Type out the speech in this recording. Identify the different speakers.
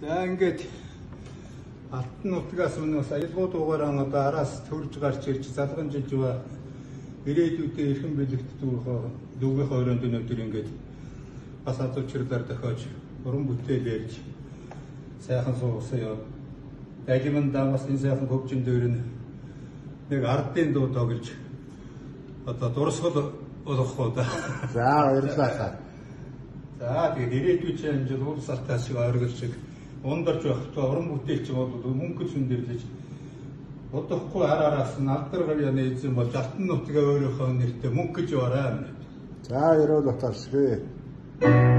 Speaker 1: За ингээд Алтан нутгаас өмнө бас аялгау дугаараа одоо араас төрж гарч ирж залган жижиг ирээдүйдээ эрхэм бэлэгт дүүгийнхээ өрөөнд өнөөдөр ингээд бас азуучрлаар дохиож уран бүтээл ярьж сайхан суусан ёо. Дагимандаа бас энэ сайхан хөгжин дээр нь нэг ардын дуу тоглож одоо дурсгал болох уу да.
Speaker 2: За баярлалаа.
Speaker 1: За тэгээд ирээдүйд чинь амжилт улс алтаас шиг оргил шиг ундарч байхдаа уран бүтээлч бол мөнгө сүндэрлэж удахгүй араараас нь алдар гавьяаны эзэн бол алтан нутгаа өөрийнхөө нэртэй мөнгө гэж бараа.
Speaker 2: За ерөөл баталшгүй.